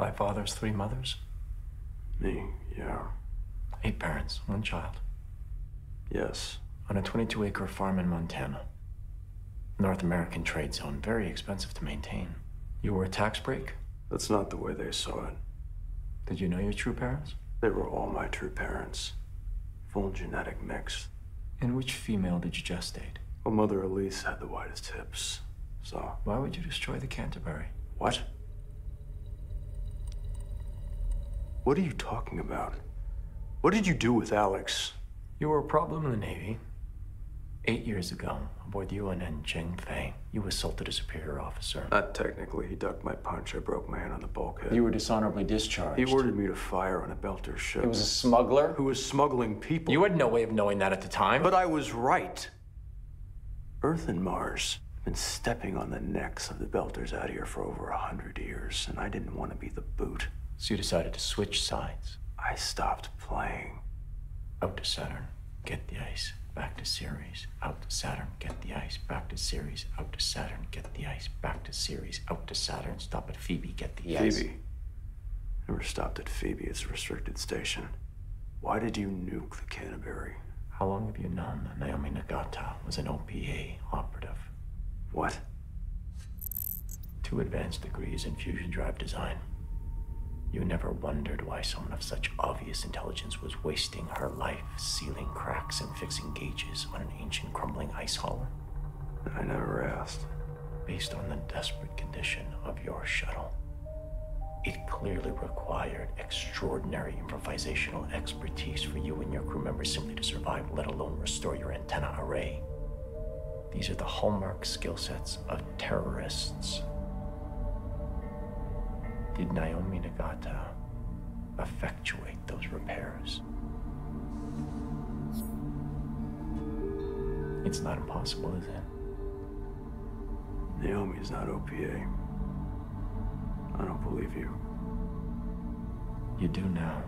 Five fathers, three mothers, Me, yeah. eight parents, one child, Yes. on a 22 acre farm in Montana. North American trade zone, very expensive to maintain. You were a tax break? That's not the way they saw it. Did you know your true parents? They were all my true parents. Full genetic mix. And which female did you gestate? Well, Mother Elise had the widest hips. So, Why would you destroy the Canterbury? what? What are you talking about? What did you do with Alex? You were a problem in the Navy. Eight years ago, aboard the UNN Cheng Fei, you assaulted a superior officer. Not technically. He ducked my punch. I broke my hand on the bulkhead. You were dishonorably discharged. He ordered me to fire on a Belter ship. He was a smuggler? who was smuggling people. You had no way of knowing that at the time. But I was right. Earth and Mars have been stepping on the necks of the Belters out here for over a hundred years, and I didn't want to be the boot. So you decided to switch sides. I stopped playing. Out to Saturn, get the ice. Back to Ceres. Out to Saturn, get the ice. Back to Ceres. Out to Saturn, get the ice. Back to Ceres. Out to Saturn. Stop at Phoebe, get the ice. Phoebe. Never stopped at Phoebe. It's a restricted station. Why did you nuke the Canterbury? How long have you known that Naomi Nagata was an OPA operative? What? Two advanced degrees in fusion drive design. You never wondered why someone of such obvious intelligence was wasting her life sealing cracks and fixing gauges on an ancient crumbling ice hauler? I never asked. Based on the desperate condition of your shuttle, it clearly required extraordinary improvisational expertise for you and your crew members simply to survive, let alone restore your antenna array. These are the hallmark skill sets of terrorists. Did Naomi Nagata effectuate those repairs? It's not impossible, is it? Naomi's not OPA. I don't believe you. You do now.